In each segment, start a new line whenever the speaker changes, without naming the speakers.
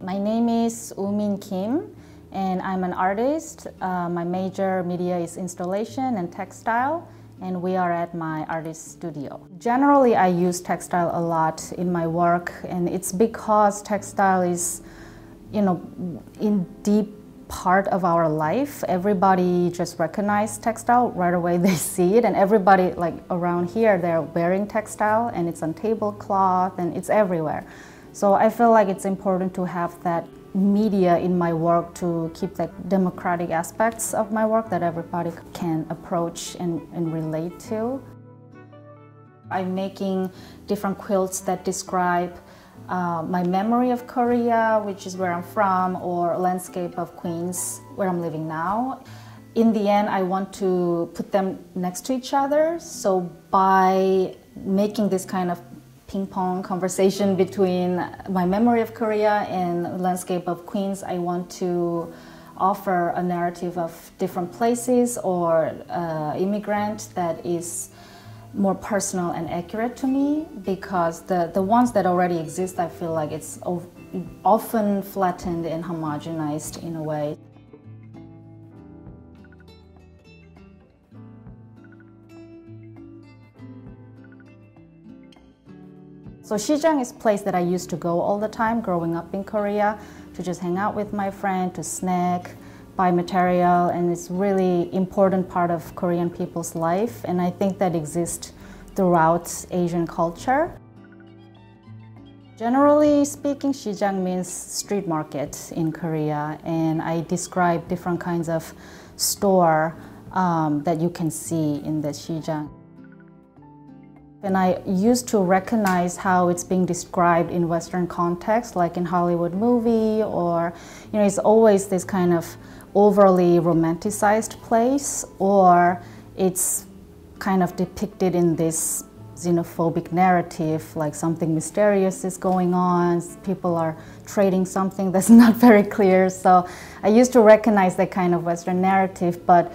My name is Woomin Kim and I'm an artist. Uh, my major media is installation and textile and we are at my artist studio. Generally I use textile a lot in my work and it's because textile is you know in deep part of our life. Everybody just recognize textile right away they see it and everybody like around here they're wearing textile and it's on tablecloth and it's everywhere. So I feel like it's important to have that media in my work to keep the democratic aspects of my work that everybody can approach and, and relate to. I'm making different quilts that describe uh, my memory of Korea, which is where I'm from, or landscape of Queens, where I'm living now. In the end, I want to put them next to each other. So by making this kind of ping pong conversation between my memory of Korea and landscape of Queens, I want to offer a narrative of different places or uh, immigrant that is more personal and accurate to me because the, the ones that already exist, I feel like it's often flattened and homogenized in a way. So Shijang is a place that I used to go all the time growing up in Korea to just hang out with my friend, to snack, buy material, and it's really important part of Korean people's life, and I think that exists throughout Asian culture. Generally speaking, Shijang means street market in Korea, and I describe different kinds of store um, that you can see in the Sijang. And I used to recognize how it's being described in Western context, like in Hollywood movie, or you know, it's always this kind of overly romanticized place, or it's kind of depicted in this xenophobic narrative, like something mysterious is going on, people are trading something that's not very clear. So I used to recognize that kind of Western narrative, but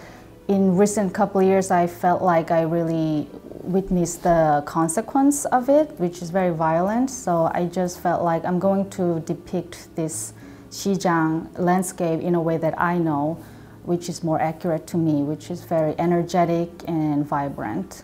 in recent couple years, I felt like I really witness the consequence of it, which is very violent. So I just felt like I'm going to depict this Shijang landscape in a way that I know, which is more accurate to me, which is very energetic and vibrant.